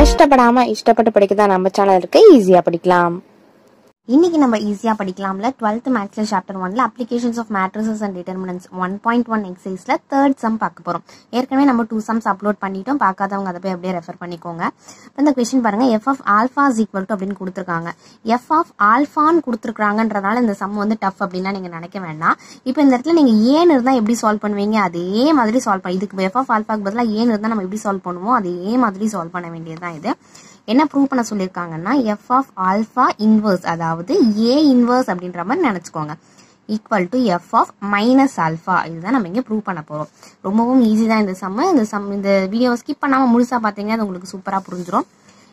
கஷ்டப்படாம இஷ்டப்பட்டு படிக்க தான் நம்ம சேனல் இருக்கு. ஈஸியா படிக்கலாம். இன்னைக்கு நம்ம ஈஸியாக படிக்கலாம்ல. டுவெல்த் மேக்ஸில் சாப்டர் ஒன்ல applications of matrices and determinants one point one எக்ஸைஸில் third sum பார்க்க போகிறோம் ஏற்கனவே நம்ம டூ சம்ஸ் அப்லோட் பண்ணிட்டோம். பார்க்காதவங்க அதை போய் அப்படியே ரெஃபர் பண்ணிக்கோங்க. இப்போ இந்த கொஸ்டின் பாருங்க. F of alpha is equal to அப்படின்னு கொடுத்துருக்காங்க. எஃப் ஆஃப் ஆல்ஃபான்னு கொடுத்துருக்காங்கன்றதால இந்த சம் வந்து டஃப் அப்படின்லாம் நீங்கள் நினைக்க வேண்டாம். இப்போ இந்த இடத்துல நீங்கள் ஏன் இருந்தால் எப்படி சால்வ் பண்ணுவீங்க? அதே மாதிரி சால்வ் பண்ண இதுக்கு எஃப் ஆஃப் ஆல்ஃபாக்கு பதிலாக ஏன் இருந்தால் நம்ம எப்படி சால்வ் பண்ணுவோம்? அதே மாதிரி சால்வ் பண்ண வேண்டியது தான் இது. என்ன ப்ரூவ் பண்ண சொல்லியிருக்காங்கன்னா எஃப் ஆஃப் ஆல்ஃபா இன்வர்ஸ் அதாவது ஏ இன்வர்ஸ் அப்படின்ற மாதிரி நினச்சிக்கோங்க. Equal to f of minus alpha இதுதான் நம்ம இங்கே ப்ரூவ் பண்ண போகிறோம் ரொம்பவும் ஈஸி தான் இந்த சம்ம இந்த சம் இந்த வீடியோவை ஸ்கிப் பண்ணாமல் முழுசாக பார்த்தீங்கன்னா அது உங்களுக்கு சூப்பராக புரிஞ்சிடும்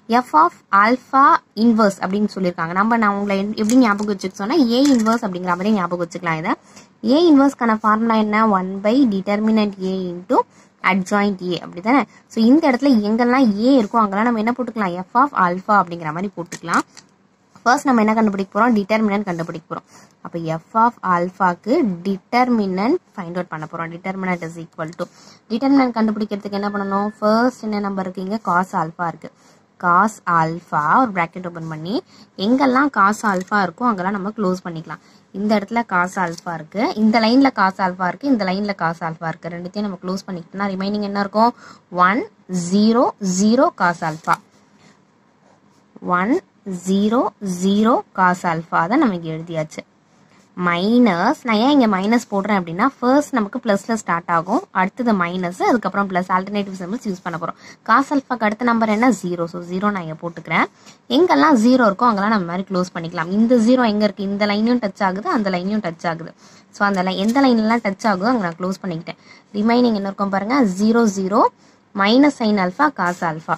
எஃப் ஆஃப் ஆல்ஃபா இன்வர்ஸ் அப்படின்னு சொல்லியிருக்காங்க நம்ம நான் உங்களை எப்படி ஞாபகம் வச்சுக்க சொன்னால் ஏ இன்வர்ஸ் அப்படிங்கிற மாதிரி ஞாபகம் வச்சுக்கலாம் இதை. ஏ இன்வர்ஸ்க்கான ஃபார்முலா என்ன? One by determinant A into adjoint A அப்படி தானே ஸோ இந்த இடத்துல எங்கெல்லாம் ஏ இருக்கோ அங்கெல்லாம் நம்ம என்ன போட்டுக்கலாம்? எஃப் ஆஃப் ஆல்ஃபா அப்படிங்கிற மாதிரி போட்டுக்கலாம். ஃபர்ஸ்ட் நம்ம என்ன கண்டுபிடிக்க போகிறோம் டிட்டர்மினன்ட் கண்டுபிடிக்க போகிறோம் அப்போ எஃப் ஆஃப் ஆல்ஃபாக்கு டிட்டர்மினன்ட் ஃபைண்ட் அவுட் பண்ண போகிறோம் determinant is equal to determinant கண்டுபிடிக்கிறதுக்கு என்ன பண்ணணும்? ஃபர்ஸ்ட் என்ன நம்பர் இருக்குங்க காஸ் ஆல்ஃபா இருக்கு. காஸ் ஆல்ஃபா ஒரு ப்ராக்கெட் ஓப்பன் பண்ணி எங்கெல்லாம் காஸ் ஆல்ஃபா இருக்கோ அங்கெல்லாம் நம்ம க்ளோஸ் பண்ணிக்கலாம். இந்த இடத்துல காஸ் ஆல்ஃபா இருக்கு. இந்த லைன்ல காஸ் ஆல்ஃபா இருக்கு இந்த லைன்ல காஸ் ஆல்ஃபா இருக்கு. ரெண்டுத்தையும் நம்ம க்ளோஸ் பண்ணிக்கிட்டோம்னா ரிமைனிங் என்ன இருக்கும்? One zero zero cos alpha one zero zero cos alpha தான் நமக்கு எழுதியாச்சு. மைனஸ் நான் ஏன் இங்கே மைனஸ் போடுறேன் அப்படின்னா ஃபர்ஸ்ட் நமக்கு ப்ளஸில் ஸ்டார்ட் ஆகும். அடுத்தது மைனஸ் அதுக்கப்புறம் ப்ளஸ் ஆல்டர்னேட்டிவ் சிம்பிள்ஸ் யூஸ் பண்ண போகிறோம் காஸ் அல்ஃபாக்கு அடுத்த நம்பர் என்ன? ஜீரோ ஸோ ஜீரோ நான் இங்கே போட்டுக்கிறேன். எங்கெல்லாம் ஜீரோ இருக்கோ அங்கெல்லாம் நம்ம மாதிரி க்ளோஸ் பண்ணிக்கலாம். இந்த ஜீரோ எங்கே இருக்குது இந்த லைனையும் டச் ஆகுது அந்த லைனையும் டச் ஆகுது. ஸோ அந்த லைன் எந்த லைன்லாம் டச் ஆகுதோ அங்கே நான் க்ளோஸ் பண்ணிக்கிட்டேன். ரிமைனிங் என்ன இருக்கும் பாருங்கள் zero zero minus sine alpha cos alpha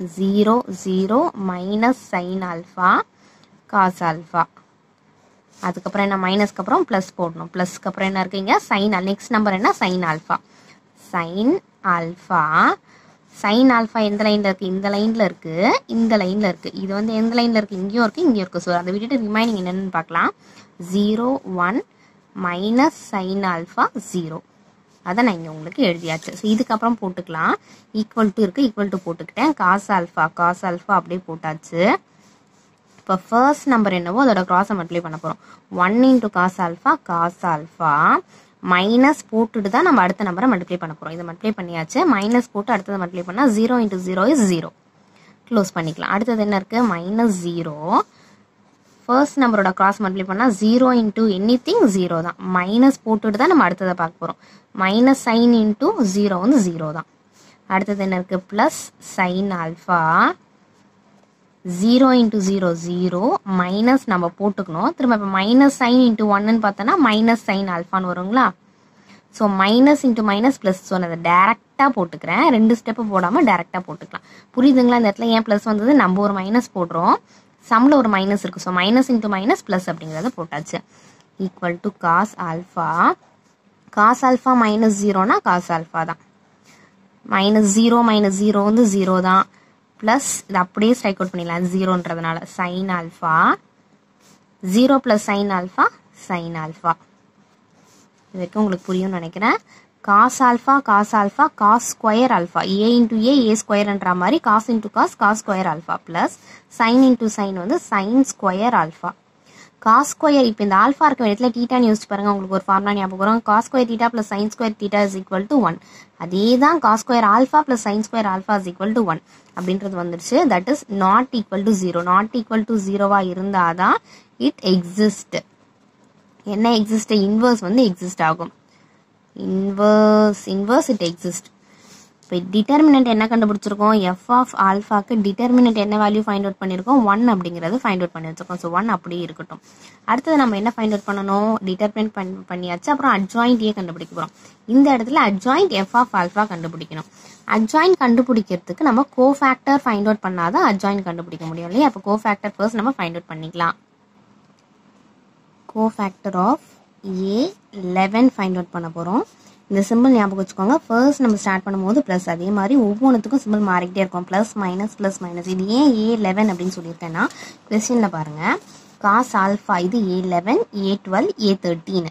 zero zero minus sine alpha cos alpha அதுக்கப்புறம் என்ன மைனஸ்க்கு அப்புறம் ப்ளஸ் போடணும். ப்ளஸ்க்கு அப்புறம் என்ன இருக்குங்க? சைன் நெக்ஸ்ட் நம்பர் என்ன? Sine alpha sine alpha sine alpha எந்த லைனில் இருக்குது இந்த லைனில் இருக்குது இந்த லைனில் இருக்குது இது வந்து எந்த லைனில் இருக்குது இங்கேயும் இருக்குது இங்கேயும் இருக்குது ஸோ அதை விட்டுட்டு ரிமைனிங் என்னென்னு பார்க்கலாம். Zero one minus sine alpha zero அதை நான் இங்கே உங்களுக்கு எழுதியாச்சு. ஸோ இதுக்கப்புறம் போட்டுக்கலாம். ஈக்குவல் டு இருக்குது ஈக்குவல் டு போட்டுக்கிட்டேன். காஸ் ஆல்ஃபா காஸ் ஆல்ஃபா அப்படியே போட்டாச்சு. இப்போ ஃபர்ஸ்ட் நம்பர் என்னவோ அதோட கிராஸை மல்டிப்ளை பண்ண போகிறோம் one into cos alpha cos alpha minus போட்டுட்டு தான் நம்ம அடுத்த நம்பரை மல்டிப்ளை பண்ண போகிறோம் இதை மல்டிப்ளை பண்ணியாச்சு. மைனஸ் போட்டு அடுத்தது மல்டிப்ளை பண்ணால் zero into zero is zero close பண்ணிக்கலாம். அடுத்தது என்ன இருக்குது மைனஸ் ஜீரோ ஃபர்ஸ்ட் நம்பரோட கிராஸ் மல்டிப்ளை பண்ணால் zero into anything zero தான். மைனஸ் போட்டுட்டு தான் நம்ம அடுத்ததை பார்க்க போகிறோம் மைனஸ் சைன் இன்ட்டு ஜீரோ வந்து ஜீரோ தான். அடுத்தது என்ன இருக்குது plus sine alpha zero into zero zero minus நம்ம போட்டுக்கணும். திரும்ப இப்போ மைனஸ் சைன் இன்ட்டு ஒன்னு பார்த்தோன்னா மைனஸ் சைன் அல்ஃபான்னு வருங்களா? So minus into minus plus so நான் அதை டேரெக்டாக போட்டுக்கிறேன். ரெண்டு ஸ்டெப்பு போடாமல் டேரெக்டாக போட்டுக்கலாம். புரியுதுங்களா? இந்த இடத்துல ஏன் ப்ளஸ் வந்தது? நம்ம ஒரு மைனஸ் போடுறோம். சம்மில் ஒரு மைனஸ் இருக்குது so minus into minus plus அப்படிங்கிறத போட்டாச்சு. Equal to cos alpha cos alpha minus ஜீரோனா cos alpha தான். மைனஸ் ஜீரோ மைனஸ் ஜீரோ வந்து ஜீரோ தான். ப்ளஸ் இது அப்படியே ஸ்ட்ரைக் அவுட் பண்ணிடலாம். ஜீரோன்றதுனால sine alpha zero plus sine alpha sine alpha இது வரைக்கும் உங்களுக்கு புரியும்னு நினைக்கிறேன். Cos alpha cos alpha cos square alpha a into a a ஸ்கொயர்ன்ற மாதிரி cos into cos cos square alpha plus sine into sine வந்து sine square alpha cos square இப்போ இந்த alpha இருக்க இடத்துல டீட்டான்னு யோசிச்சு பாருங்க உங்களுக்கு ஒரு ஃபார்முலா ஞாபகம் வரும். Cos square theta plus sine square theta is equal to one அதே தான் cos square alpha plus sine square alpha is equal to one அப்படின்றது வந்துருச்சு. That is not equal to zero not equal to ஜீரோவா இருந்தாதான் it exist என்ன exist inverse வந்து exist ஆகும். Inverse inverse it exist இப்போ டிட்டர்மினன்ட் என்ன கண்டுபிடிச்சிருக்கோம்? எஃப் ஆஃப் ஆல்ஃபாக்கு டிட்டர்மினன்ட் என்ன வேல்யூ ஃபைண்ட் அவுட் பண்ணியிருக்கோம் ஒன் அப்படிங்கிறது ஃபைண்ட் அவுட் பண்ணி வச்சிருக்கோம். ஸோ ஒன் அப்படியே இருக்கட்டும். அடுத்தது நம்ம என்ன ஃபைண்ட் அவுட் பண்ணணும்? டிட்டர்மினன்ட் பண் பண்ணியாச்சு. அப்புறம் அட்ஜாயிண்ட் கண்டுபிடிக்க போகிறோம் இந்த இடத்துல அட்ஜாயிண்ட் எஃப் ஆஃப் ஆல்ஃபா கண்டுபிடிக்கணும். அட்ஜாயிண்ட் கண்டுபிடிக்கிறதுக்கு நம்ம கோ ஃபேக்டர் ஃபைண்ட் அவுட் பண்ணாதான் அட்ஜாயிண்ட் கண்டுபிடிக்க முடியும் இல்லையா? அப்போ கோ ஃபேக்டர் ஃபர்ஸ்ட் நம்ம ஃபைண்ட் அவுட் பண்ணிக்கலாம். Cofactor of a eleven find out பண்ண போகிறோம் இந்த சிம்பிள் ஞாபகம் வச்சுக்கோங்க. ஃபர்ஸ்ட் நம்ம ஸ்டார்ட் பண்ணும்போது ப்ளஸ் அதே மாதிரி ஒவ்வொன்றுத்துக்கும் சிம்பிள் மாறிக்கிட்டே இருக்கும். ப்ளஸ் மைனஸ் ப்ளஸ் மைனஸ் இது ஏன் ஏ லெவன் அப்படின்னு சொல்லியிருக்கேன்னா கொஸ்டினில் பாருங்கள் காஸ் ஆல்ஃபா இது a eleven a twelve a thirteen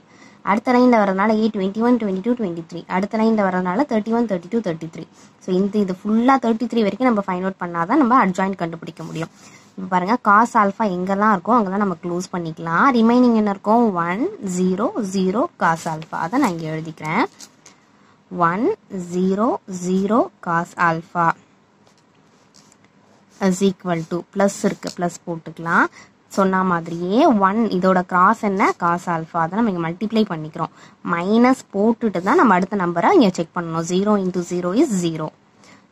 அடுத்த லைனில் வரதுனால a twenty one twenty two twenty three அடுத்த லைனில் வரதுனால thirty one thirty two thirty three so இந்த இது ஃபுல்லாக தேர்ட்டி த்ரீ வரைக்கும் நம்ம ஃபைண்ட் அவுட் பண்ணால் தான் நம்ம அட்ஜாயின் கண்டுபிடிக்க முடியும். பாருங்கள் காஸ் ஆல்ஃபா எங்கெல்லாம் இருக்கோ அங்கெல்லாம் நம்ம க்ளோஸ் பண்ணிக்கலாம். ரிமைனிங் என்ன இருக்கும் one zero zero cos alpha அதை நான் இங்கே எழுதிக்கிறேன். One zero zero cos alpha is equal to plus இருக்குது ப்ளஸ் போட்டுக்கலாம். சொன்ன மாதிரியே ஒன் இதோட கிராஸ் என்ன? காஸ் ஆல்ஃபா அதை நம்ம இங்கே மல்டிப்ளை பண்ணிக்கிறோம். மைனஸ் போட்டுட்டு தான் நம்ம அடுத்த நம்பரை இங்கே செக் பண்ணணும். Zero into zero is zero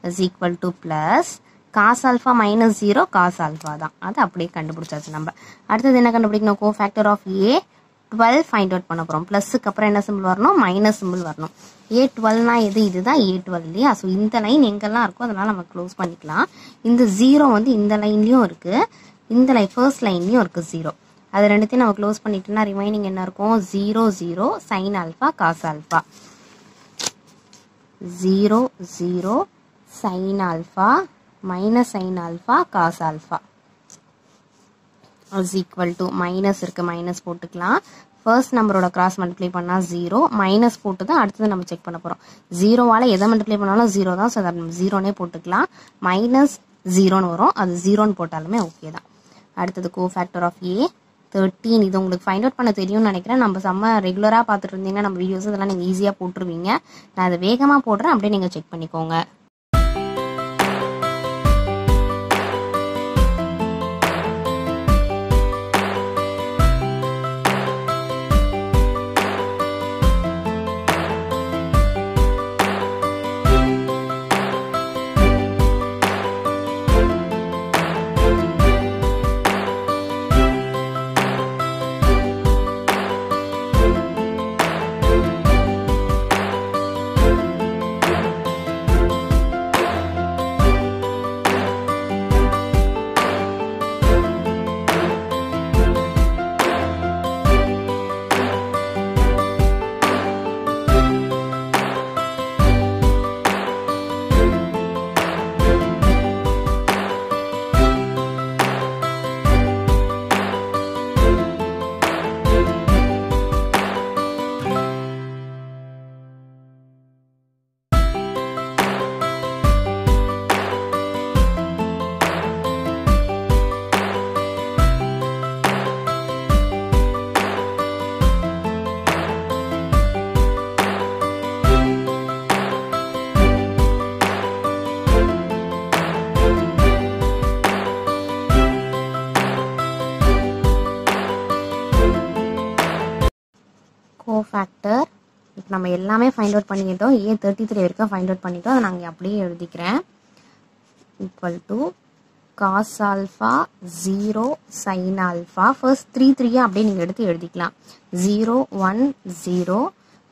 is equal to plus cos alpha minus zero cos alpha தான். அது அப்படியே கண்டுபிடிச்சாச்சு நம்ம. அடுத்தது என்ன கண்டுபிடிக்கணும்? Cofactor of a twelve find out பண்ண போகிறோம் ப்ளஸுக்கு அப்புறம் என்ன சிம்பிள் வரணும்? மைனஸ் சிம்பிள் வரணும். ஏ டுவெல்னா எது? இதுதான் ஏ டுவெல் இல்லையா? ஸோ இந்த லைன் எங்கெல்லாம் இருக்கோ அதெல்லாம் நம்ம க்ளோஸ் பண்ணிக்கலாம். இந்த ஜீரோ வந்து இந்த லைன்லேயும் இருக்குது இந்த லைன் ஃபர்ஸ்ட் லைன்லேயும் இருக்குது ஜீரோ அது ரெண்டுத்தையும் நம்ம க்ளோஸ் பண்ணிட்டோம்னா ரிமைனிங் என்ன இருக்கும்? Zero zero sine alpha cos alpha zero zero sine alpha minus sine alpha cos alpha is equal to minus இருக்குது மைனஸ் போட்டுக்கலாம். ஃபர்ஸ்ட் நம்பரோட கிராஸ் மல்டிப்ளை பண்ணால் ஜீரோ மைனஸ் போட்டு தான் அடுத்தது நம்ம செக் பண்ண போகிறோம் ஜீரோவால் எதை மல்டிப்ளை பண்ணாலும் ஜீரோ தான் ஸோ அதை ஜீரோனே போட்டுக்கலாம். மைனஸ் ஜீரோன்னு வரும் அது ஜீரோன்னு போட்டாலுமே ஓகே தான். அடுத்தது cofactor of A thirteen இது உங்களுக்கு ஃபைண்ட் அவுட் பண்ண தெரியும்னு நினைக்கிறேன். நம்ம செம்ம ரெகுலராக பார்த்துட்டு இருந்தீங்கன்னா நம்ம வீடியோஸ் இதெல்லாம் நீங்கள் ஈஸியாக போட்டுருவீங்க. நான் அதை வேகமாக போடுறேன் அப்படியே நீங்கள் செக் பண்ணிக்கோங்க. நம்ம எல்லாமே ஃபைண்ட் அவுட் பண்ணிக்கிட்டோம். ஏ தேர்ட்டி த்ரீ வரைக்கும் ஃபைண்ட் அவுட் பண்ணிட்டோம். அதை நாங்கள் அப்படியே எழுதிக்கிறேன். Equal to cos alpha zero sine alpha first three த்ரீயை அப்படியே நீங்கள் எடுத்து எழுதிக்கலாம். Zero one zero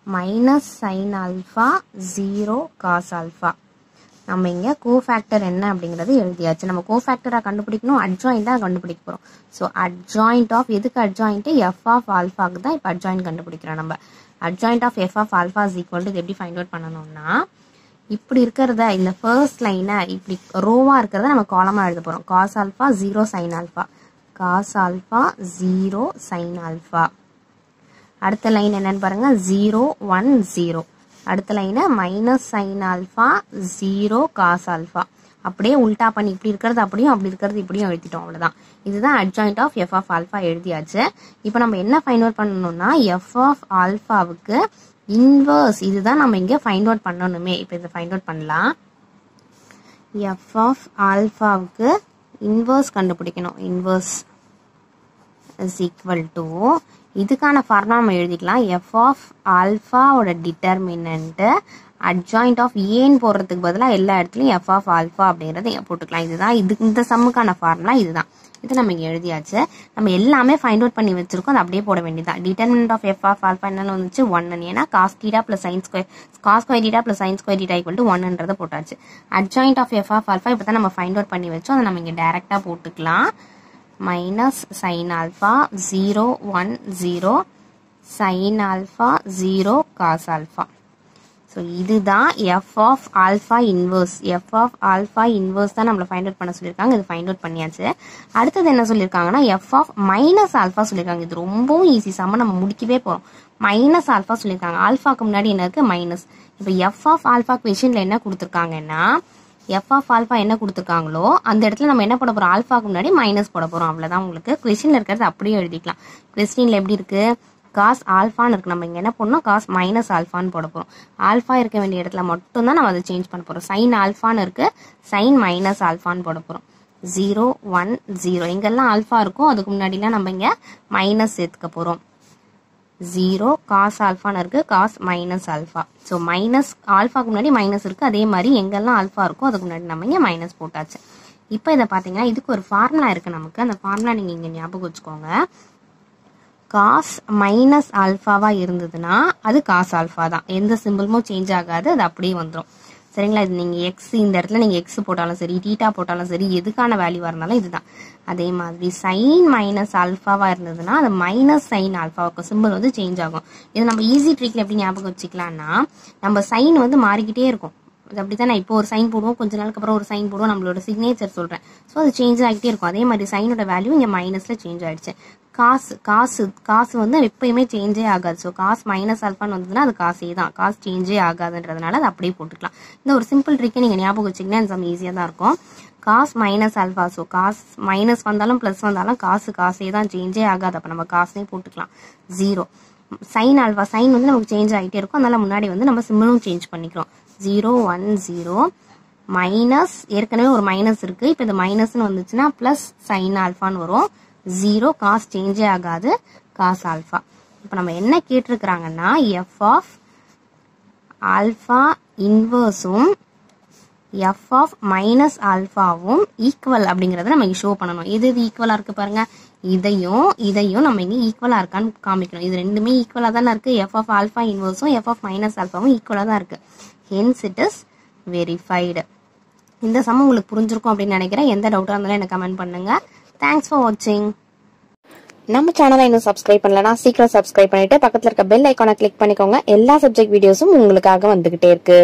minus sine alpha zero cos alpha நம்ம இங்கே கோஃபேக்டர் என்ன அப்படிங்கிறது எழுதியாச்சு. நம்ம கோஃபேக்டராக கண்டுபிடிக்கணும் அட்ஜாயிண்டாக கண்டுபிடிக்க போகிறோம் ஸோ அட்ஜாயிண்ட் ஆஃப் எதுக்கு அட்ஜாயிண்ட்டு எஃப் ஆஃப் ஆல்ஃபாக்கு தான் இப்போ அட்ஜாயிண்ட் கண்டுபிடிக்கிறோம் நம்ம. Adjoint of f of alpha is equal to இது எப்படி ஃபைண்ட் அவுட் பண்ணணும்னா இப்படி இருக்கிறத இந்த ஃபர்ஸ்ட் லைனை இப்படி ரோவாக இருக்கிறத நம்ம காலமாக எழுத போகிறோம் cos alpha zero sine alpha cos alpha zero sine alpha அடுத்த லைன் என்னன்னு பாருங்க. ஜீரோ ஒன் ஜீரோ அடுத்த லைனை minus sine alpha zero cos alpha அப்படியே உல்டா பண்ணி இப்படி இருக்கிறது அப்படியும் அப்படி இருக்கிறது இப்படியும் எழுதிட்டோம் அவ்வளோதான் இதுதான் adjoint of f of alpha எழுதியாச்சு. இப்போ நம்ம என்ன ஃபைண்ட் அவுட் பண்ணணும்னா எஃப் ஆஃப் ஆல்ஃபாவுக்கு இன்வர்ஸ் இதுதான் நம்ம இங்கே ஃபைண்ட் அவுட் பண்ணணுமே. இப்போ இதை ஃபைண்ட் அவுட் பண்ணலாம். எஃப் ஆஃப் ஆல்ஃபாவுக்கு இன்வர்ஸ் கண்டுபிடிக்கணும். இன்வர்ஸ் இஸ் ஈக்குவல் டு இதுக்கான ஃபார்முலா நம்ம எழுதிக்கலாம். எஃப் ஆஃப் ஆல்ஃபாவோட டிட்டர்மினண்ட்டு அட்ஜாயிண்ட் ஆஃப் ஏன்னு போடுறதுக்கு பதிலாக எல்லா இடத்துலையும் எஃப் ஆஃப் ஆல்ஃபா அப்படிங்கிறத போட்டுக்கலாம். இதுதான் இது இந்த சம்முக்கான ஃபார்முலா இதுதான். இது நம்ம இங்கே எழுதியாச்சு. நம்ம எல்லாமே ஃபைண்ட் அவுட் பண்ணி வச்சிருக்கோம். அது அப்படியே போட வேண்டியதான் determinant of f of alpha என்னன்னு வந்துச்சு? ஒன்னு ஏன்னா cos theta plus sine square cos square theta plus sine square theta equal to போட்டாச்சு. Adjoint of f of alpha இப்போ தான் நம்ம ஃபைண்ட் அவுட் பண்ணி வச்சோம். அதை நம்ம இங்கே டேரெக்டாக போட்டுக்கலாம். Minus sine alpha zero one zero sine alpha zero cos alpha so இதுதான் f of alpha inverse f of alpha inverse தான் நம்மளை ஃபைண்ட் அவுட் பண்ண சொல்லியிருக்காங்க. இது ஃபைண்ட் அவுட் பண்ணியாச்சு. அடுத்தது என்ன சொல்லியிருக்காங்கன்னா எஃப் ஆஃப் மைனஸ் ஆல்ஃபா சொல்லியிருக்காங்க. இது ரொம்பவும் ஈஸி சம்ம நம்ம முடிக்கவே போகிறோம் மைனஸ் ஆல்ஃபா சொல்லியிருக்காங்க. ஆல்ஃபாக்கு முன்னாடி என்ன இருக்குது மைனஸ் இப்போ எஃப் ஆஃப் ஆல்ஃபா கொஷினில் என்ன கொடுத்துருக்காங்கன்னா எஃப் ஆஃப் ஆல்ஃபா என்ன கொடுத்துருக்காங்களோ அந்த இடத்துல நம்ம என்ன போட போகிறோம் ஆல்ஃபாக்கு முன்னாடி மைனஸ் போட போகிறோம் அவ்வளோதான் உங்களுக்கு. கொஸ்டினில் இருக்கிறது அப்படியே எழுதிக்கலாம். கொஸ்டினில் எப்படி இருக்குது காஸ் ஆல்ஃபான்னு இருக்குது நம்ம இங்கே என்ன பண்ணணும் காஸ் மைனஸ் ஆல்ஃபான்னு போட போகிறோம் ஆல்ஃபா இருக்க வேண்டிய இடத்துல மட்டும்தான் நம்ம அதை சேஞ்ச் பண்ண போகிறோம் சைன் ஆல்ஃபான்னு இருக்குது சைன் மைனஸ் ஆல்ஃபான்னு போட போகிறோம் ஜீரோ ஒன் ஜீரோ எங்கெல்லாம் ஆல்ஃபா இருக்கோ அதுக்கு முன்னாடிலாம் நம்ம இங்கே மைனஸ் சேர்த்துக்க போகிறோம் ஜீரோ காஸ் ஆல்ஃபான்னு இருக்கு cos minus alpha so minus ஆல்ஃபாக்கு முன்னாடி மைனஸ் இருக்கு. அதே மாதிரி எங்கெல்லாம் ஆல்ஃபா இருக்கோ அதுக்கு முன்னாடி நம்ம இங்கே மைனஸ் போட்டாச்சு. இப்போ இதை பார்த்தீங்கன்னா இதுக்கு ஒரு ஃபார்முலா இருக்கு நமக்கு. அந்த ஃபார்முலா நீங்கள் இங்கே ஞாபகம் வச்சுக்கோங்க. காஸ் மைனஸ் ஆல்ஃபாவா இருந்ததுன்னா அது காஸ் ஆல்ஃபா தான். எந்த சிம்பிளுமோ சேஞ்ச் ஆகாது அது அப்படியே வந்துடும் சரிங்களா? இது நீங்கள் எக்ஸ் இந்த இடத்துல நீங்கள் எக்ஸ் போட்டாலும் சரி டீட்டா போட்டாலும் சரி எதுக்கான வேல்யூவாக இருந்தாலும் இதுதான். அதே மாதிரி சைன் மைனஸ் அல்ஃபாவாக இருந்ததுன்னா அது மைனஸ் சைன் ஆல்ஃபாவுக்கு சிம்பிள் வந்து சேஞ்ச் ஆகும். இது நம்ம ஈஸி ட்ரிக்கில் எப்படி ஞாபகம் வச்சுக்கலாம்னா நம்ம சைன் வந்து மாறிக்கிட்டே இருக்கும். அது அப்படி தான் இப்போ ஒரு சைன் போடுவோம். கொஞ்ச நாளுக்கு அப்புறம் ஒரு சைன் போடுவோம். நம்மளோட சிக்னேச்சர் சொல்கிறேன் ஸோ அது சேஞ்ச் ஆகிட்டே இருக்கும். அதே மாதிரி சைனோட வேல்யூ இங்கே மைனஸில் சேஞ்ச் ஆகிடுச்சு காசு காசு காசு வந்து எப்பயுமே சேஞ்சே ஆகாது. ஸோ காசு மைனஸ் ஆல்ஃபான்னு வந்ததுன்னா அது காசே தான். காசு சேஞ்சே ஆகாதுன்றதுனால அது அப்படியே போட்டுக்கலாம். இந்த ஒரு சிம்பிள் ட்ரிக்கை நீங்கள் ஞாபகம் வச்சிங்கன்னா சம் ஈஸியாக தான் இருக்கும். Cos minus alpha so cos minus வந்தாலும் ப்ளஸ் வந்தாலும் காசு காசே தான் சேஞ்சே ஆகாது. அப்போ நம்ம காசுனே போட்டுக்கலாம். ஜீரோ சைன் ஆல்வா சைன் வந்து நமக்கு சேஞ்ச் ஆகிட்டே இருக்கும். அதனால முன்னாடி வந்து நம்ம சிம்பிளும் சேஞ்ச் பண்ணிக்கிறோம். ஜீரோ ஒன் ஜீரோ மைனஸ் ஏற்கனவே ஒரு மைனஸ் இருக்கு. இப்போ இந்த மைனஸ்னு வந்துச்சுன்னா ப்ளஸ் சைன் ஆல்ஃபான்னு வரும். ஜீரோ காஸ் சேஞ்சே ஆகாது. காஸ் ஆல்ஃபா இப்போ நம்ம என்ன கேட்டிருக்கிறாங்கன்னா எஃப் ஆஃப் ஆல்ஃபா இன்வர்ஸும் எஃப் ஆஃப் மைனஸ் ஆல்ஃபாவும் ஈக்குவல் அப்படிங்கிறத நம்ம இங்கே ஷோ பண்ணணும். எது எது ஈக்குவலாக இருக்குது பாருங்க. இதையும் இதையும் நம்ம இங்கே ஈக்குவலாக இருக்கான்னு காமிக்கணும். இது ரெண்டுமே ஈக்குவலாக தானே இருக்குது எஃப் ஆஃப் ஆல்ஃபா இன்வர்ஸும் எஃப் ஆஃப் மைனஸ் ஆல்ஃபாவும் ஈக்குவலாக தான் இருக்குது ஹென்ஸ் இட் இஸ் வெரிஃபைடு. இந்த சம் உங்களுக்கு புரிஞ்சிருக்கும் அப்படின்னு நினைக்கிறேன். எந்த டவுட்டாக இருந்தாலும் எனக்கு கமெண்ட் பண்ணுங்க. தேங்க்ஸ் ஃபார் வாட்சிங் நம்ம சேனலை இன்னும் சப்ஸ்கிரைப் பண்ணலனா சீக்கிரம் சப்ஸ்கிரைப் பண்ணிட்டு பக்கத்தில் இருக்க பெல் ஐக்கானை கிளிக் பண்ணிக்கோங்க. எல்லா சப்ஜெக்ட் வீடியோஸும் உங்களுக்காக வந்துகிட்டே இருக்கு.